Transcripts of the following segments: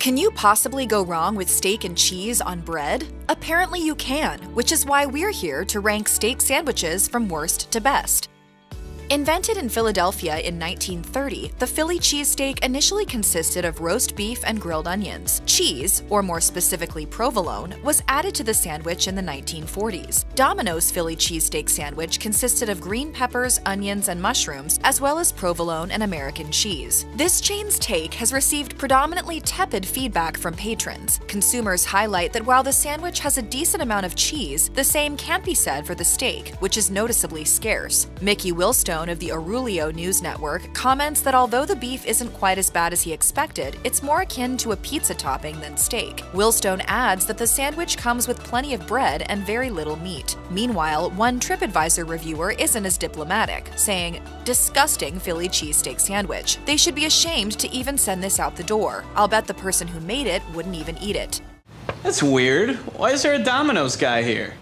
Can you possibly go wrong with steak and cheese on bread? Apparently you can, which is why we're here to rank steak sandwiches from worst to best. Invented in Philadelphia in 1930, the Philly cheesesteak initially consisted of roast beef and grilled onions. Cheese, or more specifically provolone, was added to the sandwich in the 1940s. Domino's Philly cheesesteak sandwich consisted of green peppers, onions, and mushrooms, as well as provolone and American cheese. This chain's take has received predominantly tepid feedback from patrons. Consumers highlight that while the sandwich has a decent amount of cheese, the same can't be said for the steak, which is noticeably scarce. Mickey Willstone of the Arulio News Network comments that although the beef isn't quite as bad as he expected, it's more akin to a pizza topping than steak. Willstone adds that the sandwich comes with plenty of bread and very little meat. Meanwhile, one TripAdvisor reviewer isn't as diplomatic, saying, Disgusting Philly cheesesteak sandwich. They should be ashamed to even send this out the door. I'll bet the person who made it wouldn't even eat it. That's weird. Why is there a Domino's guy here?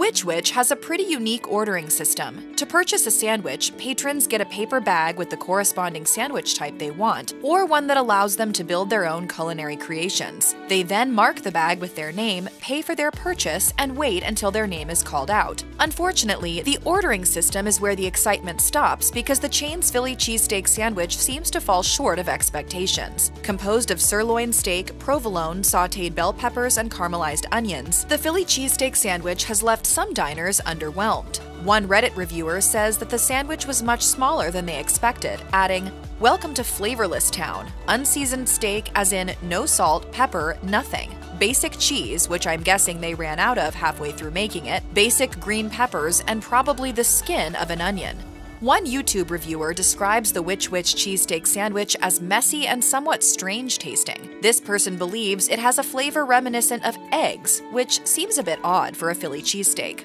Which Wich has a pretty unique ordering system. To purchase a sandwich, patrons get a paper bag with the corresponding sandwich type they want, or one that allows them to build their own culinary creations. They then mark the bag with their name, pay for their purchase, and wait until their name is called out. Unfortunately, the ordering system is where the excitement stops because the chain's Philly cheesesteak sandwich seems to fall short of expectations. Composed of sirloin steak, provolone, sauteed bell peppers, and caramelized onions, the Philly cheesesteak sandwich has left some diners underwhelmed. One Reddit reviewer says that the sandwich was much smaller than they expected, adding, Welcome to Flavorless Town. Unseasoned steak, as in no salt, pepper, nothing. Basic cheese, which I'm guessing they ran out of halfway through making it, basic green peppers, and probably the skin of an onion. One YouTube reviewer describes the Which Wich cheesesteak sandwich as messy and somewhat strange tasting. This person believes it has a flavor reminiscent of eggs, which seems a bit odd for a Philly cheesesteak.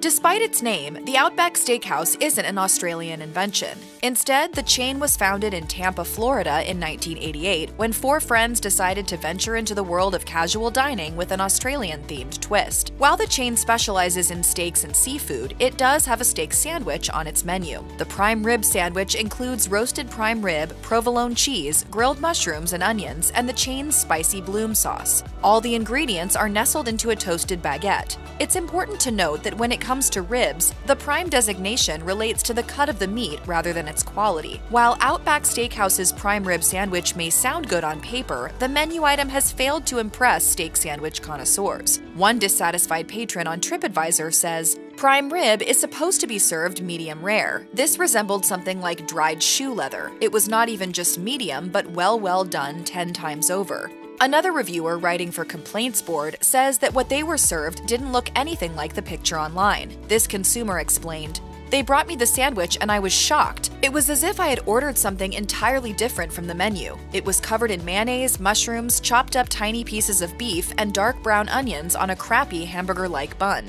Despite its name, the Outback Steakhouse isn't an Australian invention. Instead, the chain was founded in Tampa, Florida in 1988 when four friends decided to venture into the world of casual dining with an Australian themed twist. While the chain specializes in steaks and seafood, it does have a steak sandwich on its menu. The prime rib sandwich includes roasted prime rib, provolone cheese, grilled mushrooms and onions, and the chain's spicy bloom sauce. All the ingredients are nestled into a toasted baguette. It's important to note that when it comes to ribs, the prime designation relates to the cut of the meat rather than its quality. While Outback Steakhouse's prime rib sandwich may sound good on paper, the menu item has failed to impress steak sandwich connoisseurs. One dissatisfied patron on TripAdvisor says, Prime rib is supposed to be served medium rare. This resembled something like dried shoe leather. It was not even just medium, but well, well done 10 times over. Another reviewer writing for Complaints Board says that what they were served didn't look anything like the picture online. This consumer explained, they brought me the sandwich and I was shocked. It was as if I had ordered something entirely different from the menu. It was covered in mayonnaise, mushrooms, chopped up tiny pieces of beef, and dark brown onions on a crappy hamburger like bun.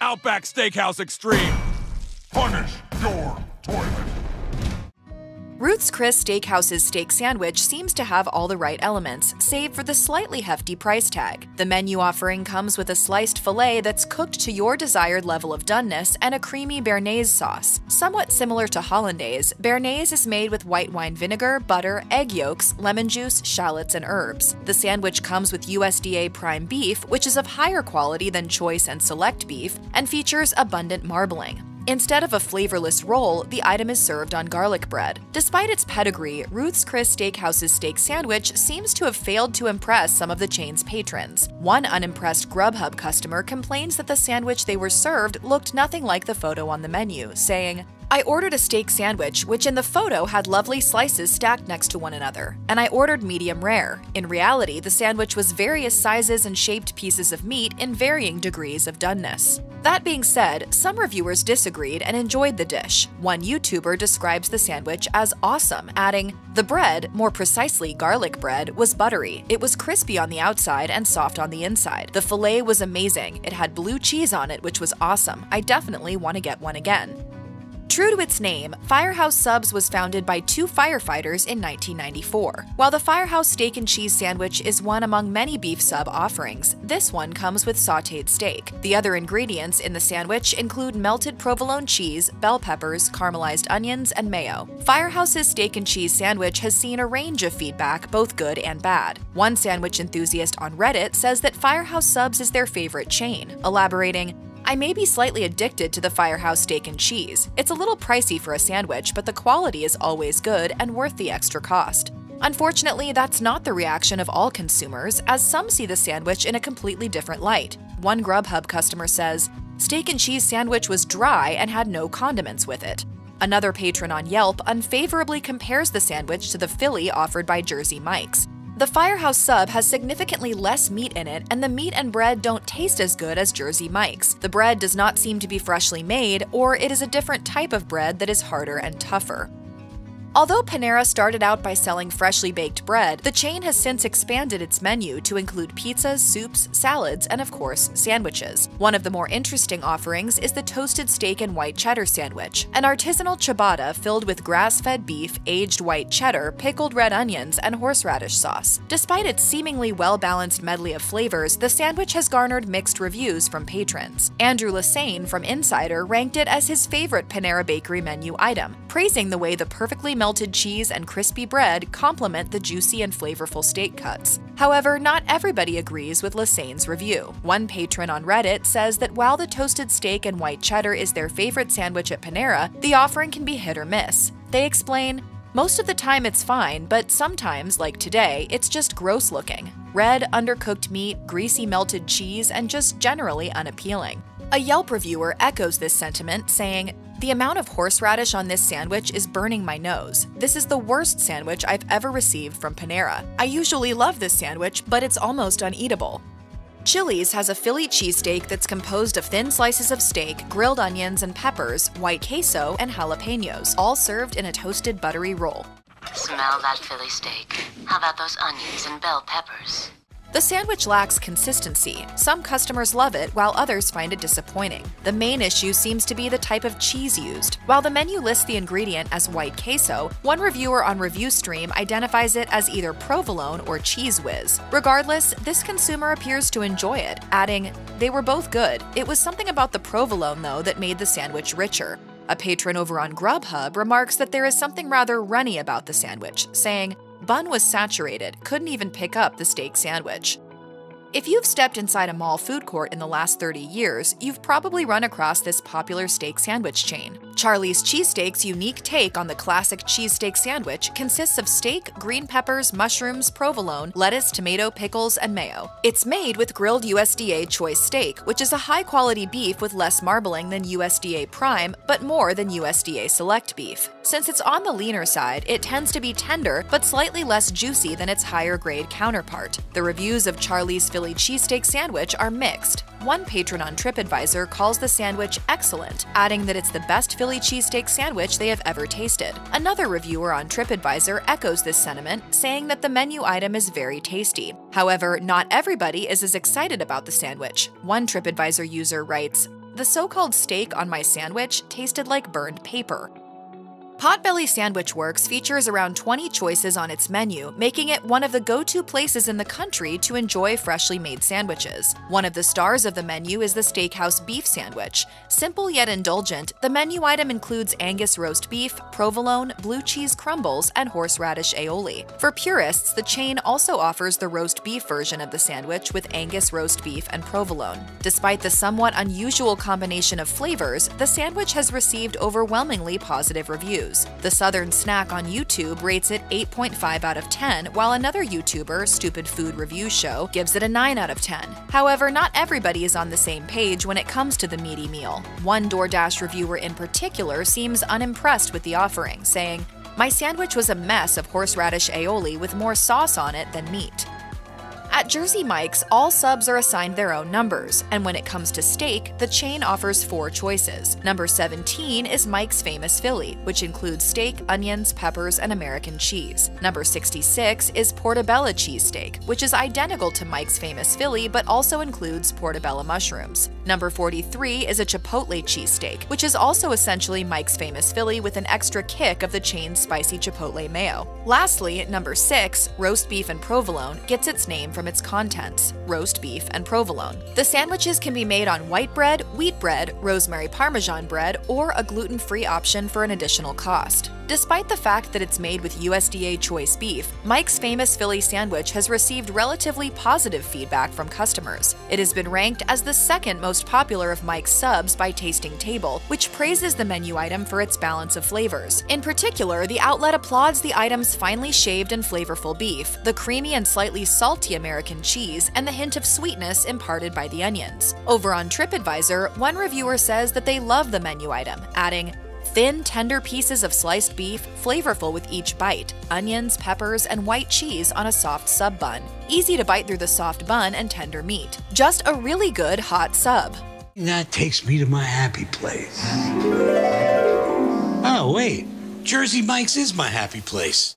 Outback Steakhouse Extreme. Punish your toilet. Ruth's Chris Steakhouse's steak sandwich seems to have all the right elements, save for the slightly hefty price tag. The menu offering comes with a sliced filet that's cooked to your desired level of doneness and a creamy béarnaise sauce. Somewhat similar to hollandaise, béarnaise is made with white wine vinegar, butter, egg yolks, lemon juice, shallots, and herbs. The sandwich comes with USDA prime beef, which is of higher quality than choice and select beef, and features abundant marbling. Instead of a flavorless roll, the item is served on garlic bread. Despite its pedigree, Ruth's Chris Steakhouse's steak sandwich seems to have failed to impress some of the chain's patrons. One unimpressed Grubhub customer complains that the sandwich they were served looked nothing like the photo on the menu, saying, I ordered a steak sandwich, which in the photo had lovely slices stacked next to one another, and I ordered medium rare. In reality, the sandwich was various sizes and shaped pieces of meat in varying degrees of doneness. That being said, some reviewers disagreed and enjoyed the dish. One YouTuber describes the sandwich as awesome, adding, The bread, more precisely garlic bread, was buttery. It was crispy on the outside and soft on the inside. The filet was amazing. It had blue cheese on it, which was awesome. I definitely want to get one again. True to its name, Firehouse Subs was founded by two firefighters in 1994. While the Firehouse Steak and Cheese Sandwich is one among many beef sub offerings, this one comes with sauteed steak. The other ingredients in the sandwich include melted provolone cheese, bell peppers, caramelized onions, and mayo. Firehouse's steak and cheese sandwich has seen a range of feedback, both good and bad. One sandwich enthusiast on Reddit says that Firehouse Subs is their favorite chain, elaborating, I may be slightly addicted to the Firehouse steak and cheese. It's a little pricey for a sandwich, but the quality is always good and worth the extra cost. Unfortunately, that's not the reaction of all consumers, as some see the sandwich in a completely different light. One Grubhub customer says, Steak and cheese sandwich was dry and had no condiments with it. Another patron on Yelp unfavorably compares the sandwich to the Philly offered by Jersey Mike's. The Firehouse sub has significantly less meat in it, and the meat and bread don't taste as good as Jersey Mike's. The bread does not seem to be freshly made, or it is a different type of bread that is harder and tougher. Although Panera started out by selling freshly baked bread, the chain has since expanded its menu to include pizzas, soups, salads, and of course, sandwiches. One of the more interesting offerings is the toasted steak and white cheddar sandwich, an artisanal ciabatta filled with grass-fed beef, aged white cheddar, pickled red onions, and horseradish sauce. Despite its seemingly well-balanced medley of flavors, the sandwich has garnered mixed reviews from patrons. Andrew Lassane from Insider ranked it as his favorite Panera Bakery menu item, praising the way the perfectly melted cheese and crispy bread complement the juicy and flavorful steak cuts. However, not everybody agrees with Lassane's review. One patron on Reddit says that while the toasted steak and white cheddar is their favorite sandwich at Panera, the offering can be hit or miss. They explain, most of the time it's fine, but sometimes, like today, it's just gross looking. Red, undercooked meat, greasy melted cheese, and just generally unappealing. A Yelp reviewer echoes this sentiment, saying, the amount of horseradish on this sandwich is burning my nose. This is the worst sandwich I've ever received from Panera. I usually love this sandwich, but it's almost uneatable. Chili's has a Philly cheesesteak that's composed of thin slices of steak, grilled onions and peppers, white queso, and jalapenos, all served in a toasted buttery roll. Smell that Philly steak. How about those onions and bell peppers? The sandwich lacks consistency. Some customers love it, while others find it disappointing. The main issue seems to be the type of cheese used. While the menu lists the ingredient as white queso, one reviewer on ReviewStream identifies it as either provolone or Cheez Whiz. Regardless, this consumer appears to enjoy it, adding, They were both good. It was something about the provolone, though, that made the sandwich richer. A patron over on Grubhub remarks that there is something rather runny about the sandwich, saying, bun was saturated, couldn't even pick up the steak sandwich. If you've stepped inside a mall food court in the last 30 years, you've probably run across this popular steak sandwich chain. Charleys Cheesesteak's unique take on the classic cheesesteak sandwich consists of steak, green peppers, mushrooms, provolone, lettuce, tomato, pickles, and mayo. It's made with grilled USDA choice steak, which is a high quality beef with less marbling than USDA prime, but more than USDA select beef. Since it's on the leaner side, it tends to be tender but slightly less juicy than its higher grade counterpart. The reviews of Charleys Philly cheesesteak sandwich are mixed. One patron on TripAdvisor calls the sandwich excellent, adding that it's the best Philly cheesesteak sandwich they have ever tasted. Another reviewer on TripAdvisor echoes this sentiment, saying that the menu item is very tasty. However, not everybody is as excited about the sandwich. One TripAdvisor user writes, the so called steak on my sandwich tasted like burned paper. Potbelly Sandwich Works features around 20 choices on its menu, making it one of the go-to places in the country to enjoy freshly made sandwiches. One of the stars of the menu is the Steakhouse Beef Sandwich. Simple yet indulgent, the menu item includes Angus roast beef, provolone, blue cheese crumbles, and horseradish aioli. For purists, the chain also offers the roast beef version of the sandwich with Angus roast beef and provolone. Despite the somewhat unusual combination of flavors, the sandwich has received overwhelmingly positive reviews. The Southern Snack on YouTube rates it 8.5 out of 10, while another YouTuber, Stupid Food Review Show, gives it a 9 out of 10. However, not everybody is on the same page when it comes to the meaty meal. One DoorDash reviewer in particular seems unimpressed with the offering, saying, My sandwich was a mess of horseradish aioli with more sauce on it than meat. At Jersey Mike's, all subs are assigned their own numbers, and when it comes to steak, the chain offers four choices. Number 17 is Mike's Famous Philly, which includes steak, onions, peppers, and American cheese. Number 66 is Portobello cheesesteak, which is identical to Mike's Famous Philly but also includes portobello mushrooms. Number 43 is a Chipotle cheesesteak, which is also essentially Mike's Famous Philly with an extra kick of the chain's spicy Chipotle mayo. Lastly, number 6, roast beef and provolone, gets its name from its contents roast beef and provolone. The sandwiches can be made on white bread, wheat bread, rosemary parmesan bread, or a gluten free option for an additional cost. Despite the fact that it's made with USDA choice beef, Mike's Famous Philly sandwich has received relatively positive feedback from customers. It has been ranked as the second most popular of Mike's subs by Tasting Table, which praises the menu item for its balance of flavors. In particular, the outlet applauds the item's finely shaved and flavorful beef, the creamy and slightly salty American cheese, and the hint of sweetness imparted by the onions. Over on TripAdvisor, one reviewer says that they love the menu item, adding, Thin, tender pieces of sliced beef, flavorful with each bite, onions, peppers, and white cheese on a soft sub bun. Easy to bite through the soft bun and tender meat. Just a really good hot sub. That takes me to my happy place. Oh, wait. Jersey Mike's is my happy place.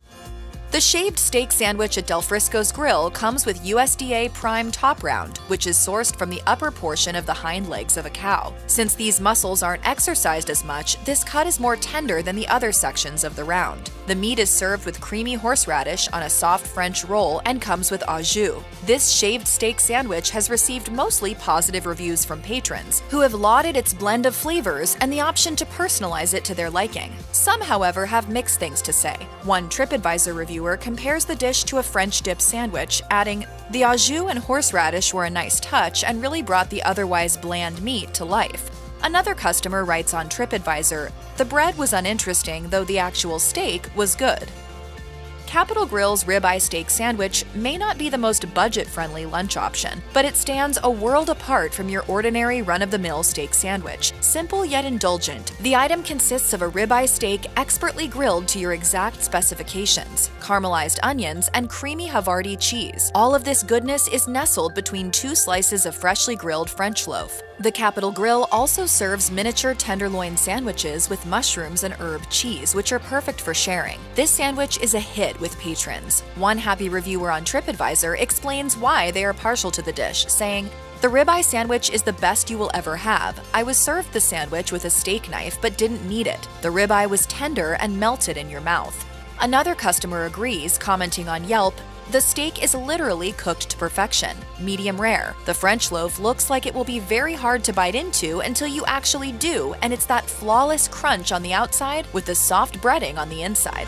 The shaved steak sandwich at Del Frisco's Grille comes with USDA prime top round, which is sourced from the upper portion of the hind legs of a cow. Since these muscles aren't exercised as much, this cut is more tender than the other sections of the round. The meat is served with creamy horseradish on a soft French roll and comes with au jus. This shaved steak sandwich has received mostly positive reviews from patrons, who have lauded its blend of flavors and the option to personalize it to their liking. Some, however, have mixed things to say. One TripAdvisor review reviewer compares the dish to a French dip sandwich, adding, The au jus and horseradish were a nice touch and really brought the otherwise bland meat to life. Another customer writes on TripAdvisor, The bread was uninteresting, though the actual steak was good. Capital Grille's ribeye steak sandwich may not be the most budget friendly lunch option, but it stands a world apart from your ordinary run of the mill steak sandwich. Simple yet indulgent, the item consists of a ribeye steak expertly grilled to your exact specifications, caramelized onions, and creamy Havarti cheese. All of this goodness is nestled between two slices of freshly grilled French loaf. The Capital Grille also serves miniature tenderloin sandwiches with mushrooms and herb cheese, which are perfect for sharing. This sandwich is a hit with patrons. One happy reviewer on TripAdvisor explains why they are partial to the dish, saying, the ribeye sandwich is the best you will ever have. I was served the sandwich with a steak knife but didn't need it. The ribeye was tender and melted in your mouth. Another customer agrees, commenting on Yelp, the steak is literally cooked to perfection, medium rare. The French loaf looks like it will be very hard to bite into until you actually do, and it's that flawless crunch on the outside with the soft breading on the inside.